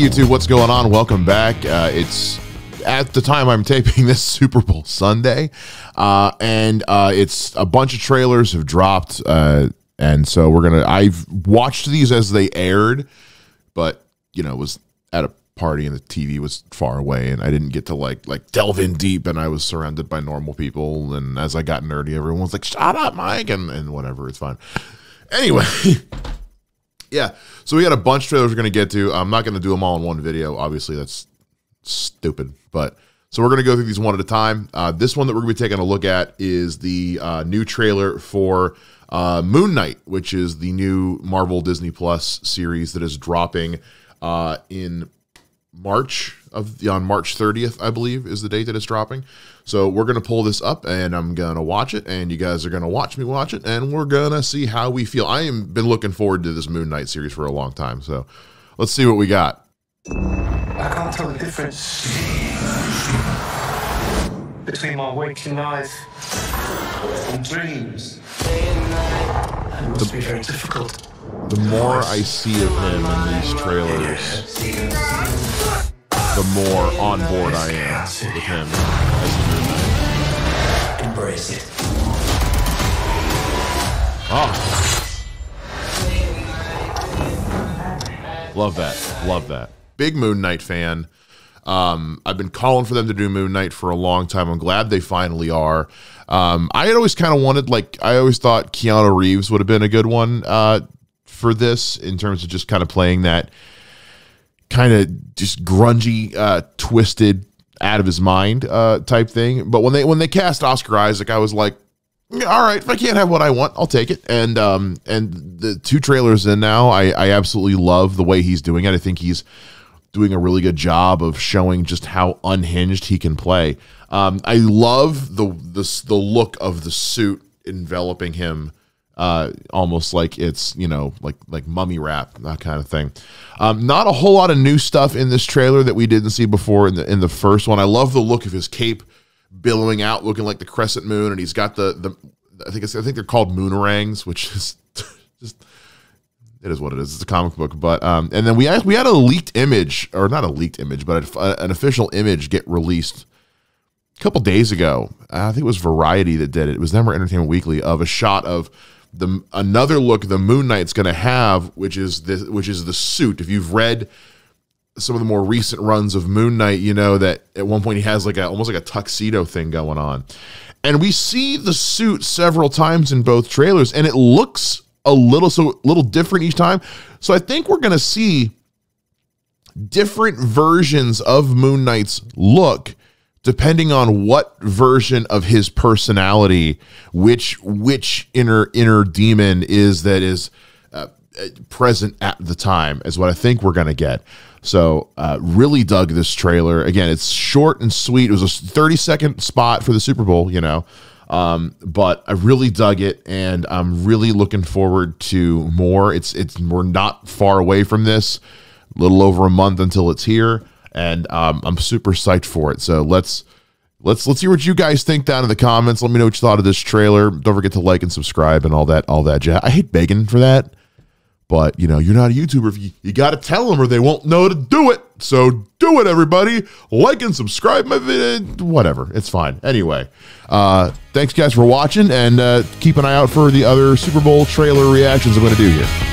YouTube, what's going on? Welcome back. Uh, it's at the time I'm taping this Super Bowl Sunday, uh, and uh, it's a bunch of trailers have dropped, uh, and so we're gonna. I've watched these as they aired, but you know, was at a party and the TV was far away, and I didn't get to like like delve in deep, and I was surrounded by normal people, and as I got nerdy, everyone was like, "Shut up, Mike," and and whatever, it's fine. Anyway. yeah. So we got a bunch of trailers we're going to get to. I'm not going to do them all in one video. Obviously, that's stupid. But so we're going to go through these one at a time. Uh, this one that we're to be taking a look at is the uh, new trailer for uh, Moon Knight, which is the new Marvel Disney Plus series that is dropping uh, in March of on March 30th, I believe, is the date that it's dropping. So we're gonna pull this up and I'm gonna watch it, and you guys are gonna watch me watch it, and we're gonna see how we feel. I am been looking forward to this Moon Knight series for a long time. So let's see what we got. I can't tell the difference between my waking life and dreams. It must be very difficult. The more I see of him in these trailers, the more on board I am with him as the Moon Knight. Embrace it. Oh. Love that. Love that. Big Moon Knight fan. Um, I've been calling for them to do Moon Knight for a long time. I'm glad they finally are. Um, I had always kind of wanted, like, I always thought Keanu Reeves would have been a good one uh, for this in terms of just kind of playing that kind of just grungy, uh, twisted, out of his mind uh, type thing. But when they when they cast Oscar Isaac, I was like, all right, if I can't have what I want, I'll take it. And um, and the two trailers in now, I, I absolutely love the way he's doing it. I think he's doing a really good job of showing just how unhinged he can play. Um, I love the the the look of the suit enveloping him uh, almost like it's you know like like mummy wrap that kind of thing. Um, not a whole lot of new stuff in this trailer that we didn't see before in the in the first one. I love the look of his cape billowing out, looking like the crescent moon, and he's got the the I think it's, I think they're called moonerangs, which is just it is what it is. It's a comic book, but um, and then we had, we had a leaked image or not a leaked image, but a, an official image get released a couple days ago. I think it was Variety that did it. It was Number Entertainment Weekly of a shot of the another look the Moon Knight's going to have, which is this, which is the suit. If you've read some of the more recent runs of Moon Knight, you know that at one point he has like a almost like a tuxedo thing going on, and we see the suit several times in both trailers, and it looks a little so little different each time. So I think we're going to see different versions of Moon Knight's look depending on what version of his personality which which inner inner demon is that is uh, present at the time is what i think we're going to get. So uh, really dug this trailer. Again it's short and sweet. It was a 30 second spot for the super bowl you know um, but i really dug it and i'm really looking forward to more. It's it's we're not far away from this. A little over a month until it's here and um, I'm super psyched for it. So let's let's let's hear what you guys think down in the comments. Let me know what you thought of this trailer. Don't forget to like and subscribe and all that all that jazz. I hate begging for that, but you know you're not a YouTuber. If you you got to tell them or they won't know to do it. So do it, everybody. Like and subscribe my video. Whatever, it's fine. Anyway, uh, thanks guys for watching and uh, keep an eye out for the other Super Bowl trailer reactions I'm going to do here.